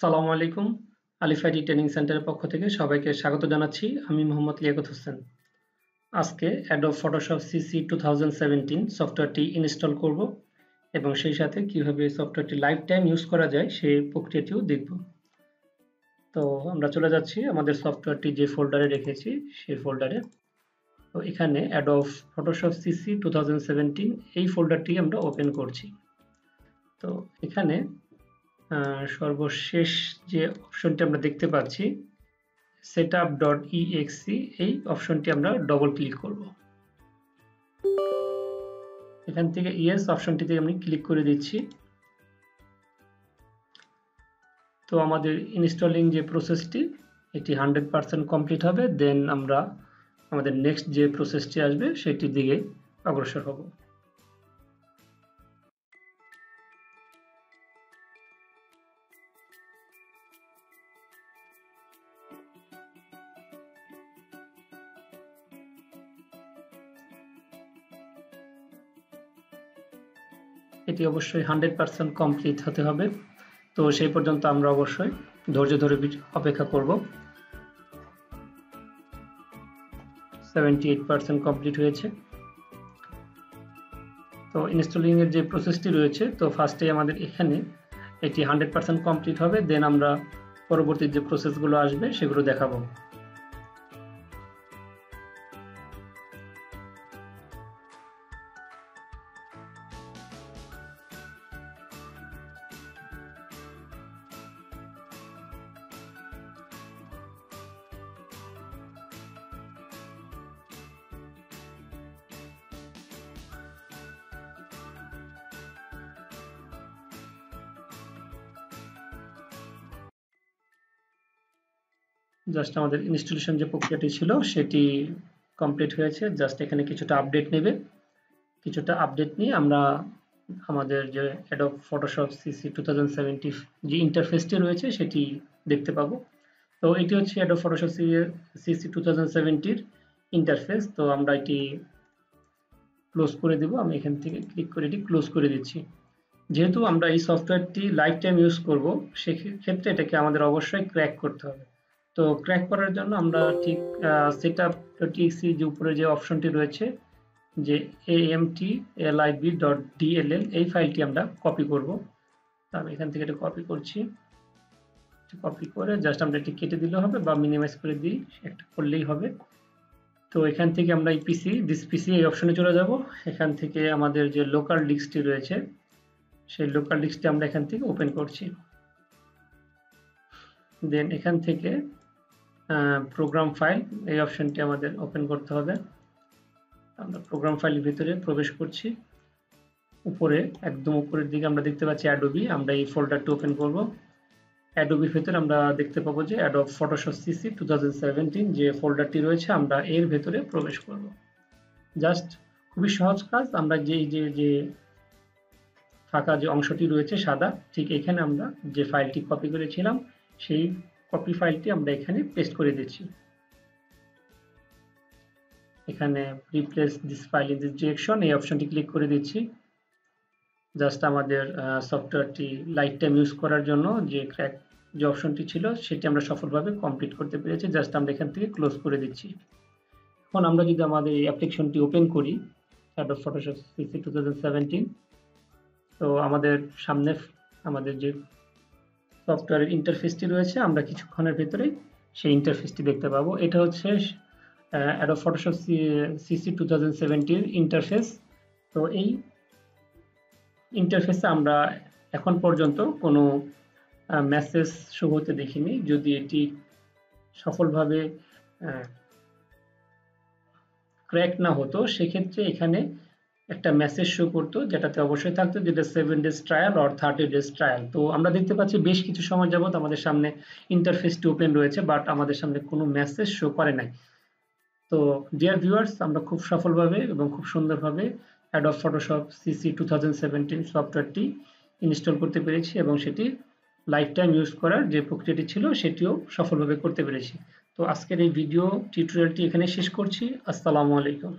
আসসালামু আলাইকুম আলিফাইটি ট্রেনিং সেন্টারের পক্ষ থেকে সবাইকে স্বাগত জানাচ্ছি। আমি মোহাম্মদ লিয়াকত হোসেন। আজকে অ্যাডোব ফটোশপ সিসি টু সফটওয়্যারটি ইনস্টল করব এবং সেই সাথে কীভাবে সফটওয়্যারটি লাইফ টাইম ইউজ করা যায় সেই প্রক্রিয়াটিও দেখব। তো আমরা চলে যাচ্ছি আমাদের সফটওয়্যারটি যে ফোল্ডারে রেখেছি, সেই ফোল্ডারে তো এখানে অ্যাডোব ফটোশপ সিসি টু এই ফোল্ডারটি আমরা ওপেন করছি। তো এখানে সর্বশেষ যে অপশনটি আমরা দেখতে পাচ্ছি সেট আপ ডট ইএক্সি এই অপশনটি আমরা ডবল ক্লিক করব। এখান থেকে ইয়েস অপশনটিতে আমি ক্লিক করে দিচ্ছি। তো আমাদের ইনস্টলিং যে প্রসেসটি এটি হান্ড্রেড পারসেন্ট কমপ্লিট হবে দেন আমরা আমাদের নেক্সট যে প্রসেসটি আসবে, সেটির দিকে অগ্রসর হব। এটি অবশ্যই হান্ড্রেড পার্সেন্ট কমপ্লিট হতে হবে। তো সেই পর্যন্ত আমরা অবশ্যই ধৈর্য ধরে অপেক্ষা করব। সেভেন্টি এইট কমপ্লিট হয়েছে। তো ইনস্টলিং এর যে প্রসেসটি রয়েছে, তো ফার্স্টে আমাদের এখানে এটি হান্ড্রেড পার্সেন্ট কমপ্লিট হবে। দেন আমরা পরবর্তী যে প্রসেসগুলো আসবে, সেগুলো দেখাবো। জাস্ট আমাদের ইনস্টলেশন যে প্রক্রিয়াটি ছিল, সেটি কমপ্লিট হয়েছে। জাস্ট এখানে কিছুটা আপডেট নেবে। কিছুটা আপডেট নিয়ে আমরা আমাদের যে অ্যাডব ফটোশপ সিসি টু যে ইন্টারফেসটি রয়েছে, সেটি দেখতে পাবো। তো এটি হচ্ছে Adobe Photoshop CC two interface তো আমরা এটি ক্লোজ করে দেব। আমি এখান থেকে ক্লিক করে এটি ক্লোজ করে দিচ্ছি। যেহেতু আমরা এই সফটওয়্যারটি লাইফ টাইম ইউজ করব, সেক্ষেত্রে এটাকে আমাদের অবশ্যই ক্র্যাক করতে হবে। তো ক্র্যাক করার জন্য আমরা ঠিক সেট আপ টিএক্সি যে উপরে যে অপশনটি রয়েছে, যে এএমটি এলআইবি ডট ডিএলএল এই ফাইলটি আমরা কপি করব। আমি এখান থেকে এটা কপি করছি। কপি করে জাস্ট আমরা এটি কেটে দিলে হবে বা মিনিমাইজ করে দিই, একটা করলেই হবে। তো এখান থেকে আমরা এই পিসি দিস পিসি এই অপশনে চলে যাব। এখান থেকে আমাদের যে লোকাল ডিস্কটি রয়েছে, সেই লোকাল ডিস্কটি আমরা এখান থেকে ওপেন করছি। দেন এখান থেকে প্রোগ্রাম ফাইল এই অপশনটি আমাদের ওপেন করতে হবে। আমরা প্রোগ্রাম ফাইলের ভিতরে প্রবেশ করছি। উপরে, একদম উপরের দিকে আমরা দেখতে পাচ্ছি অ্যাডোবি আমরা এই ফোল্ডারটি ওপেন করব। অ্যাডোবির ভেতরে আমরা দেখতে পাবো যে অ্যাডোব ফটোশপ সিসি টু যে ফোল্ডারটি রয়েছে, আমরা এর ভেতরে প্রবেশ করব। জাস্ট খুবই সহজ কাজ। আমরা যে যে যে ফাঁকা যে অংশটি রয়েছে সাদা, ঠিক এখানে আমরা যে ফাইলটি কপি করেছিলাম, সেই কপি ফাইলটি আমরা এখানে পেস্ট করে দিচ্ছি এখানে replace this file in this direction এই অপশনটি ক্লিক করে দিচ্ছি জাস্ট আমাদের সফটওয়্যারটি লাইফ টাইম ইউজ করার জন্য যে ক্র্যাক যে অপশনটি ছিল, সেটি আমরা সফলভাবে কমপ্লিট করতে পেরেছি। জাস্ট আমরা এখান থেকে ক্লোজ করে দিচ্ছি। এখন আমরা যদি আমাদের এই অ্যাপ্লিকেশনটি ওপেন করি অ্যাডোব ফটোশপ সিসি টু তো আমাদের সামনে, আমাদের যে সফটওয়্যারের ইন্টারফেসটি রয়েছে, আমরা কিছুক্ষণের ভেতরেই সেই ইন্টারফেসটি দেখতে পাবো। এটা হচ্ছে Adobe Photoshop CC two thousand interface তো এই ইন্টারফেসে আমরা এখন পর্যন্ত কোনো মেসেজ শো হতে দেখিনি। যদি এটি সফলভাবে ক্র্যাক না হতো, সেক্ষেত্রে এখানে একটা মেসেজ শো করতো, যেটাতে অবশ্যই থাকতো যেটা seven days trial or thirty days trial তো আমরা দেখতে পাচ্ছি বেশ কিছু সময় যাবত আমাদের সামনে ইন্টারফেসটি ওপেন রয়েছে বাট আমাদের সামনে কোনো মেসেজ শো করে নাই। তো ডিয়ার ভিউয়ার্স আমরা খুব সফলভাবে এবং খুব সুন্দরভাবে অ্যাডব ফটোশপ সিসি টু সফটওয়্যারটি ইনস্টল করতে পেরেছি এবং সেটি লাইফ টাইম ইউজ করার যে প্রক্রিয়াটি ছিল, সেটিও সফলভাবে করতে পেরেছি। তো আজকের এই ভিডিও টিউটোরিয়ালটি এখানে শেষ করছি। আসসালামু আলাইকুম।